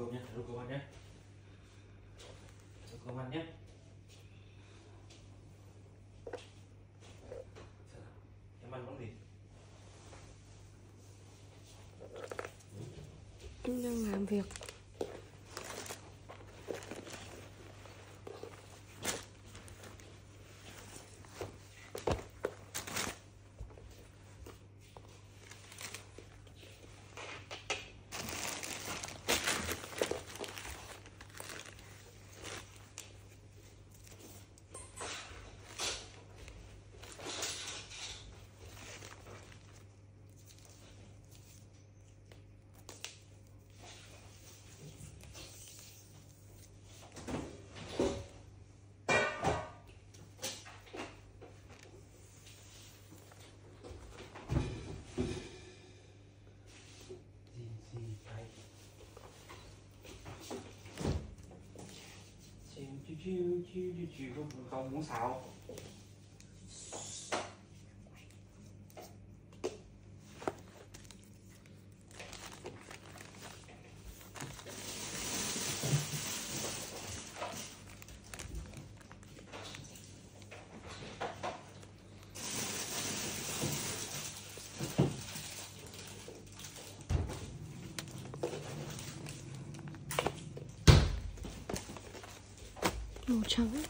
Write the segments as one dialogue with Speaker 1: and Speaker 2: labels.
Speaker 1: cơm nhé lúc cơm ăn nhé. Lúc cơm ăn nhé. Em ăn món gì?
Speaker 2: Em đang làm việc.
Speaker 1: qq 你几个不好弄啥哦
Speaker 2: more channel.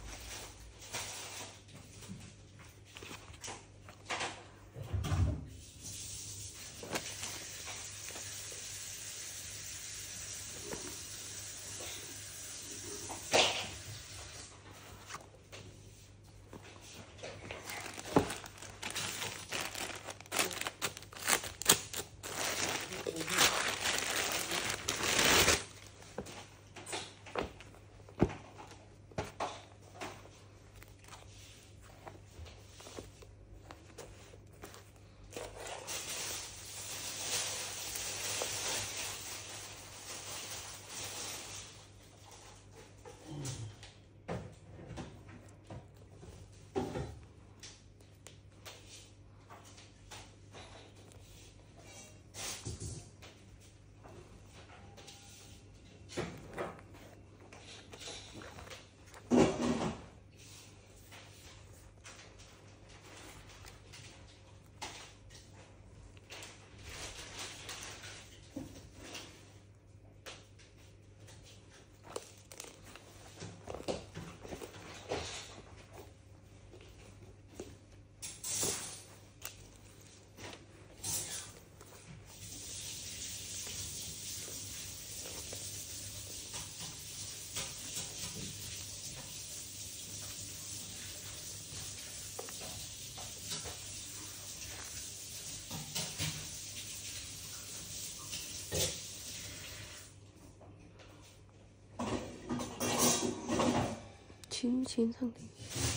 Speaker 2: 轻轻唱给你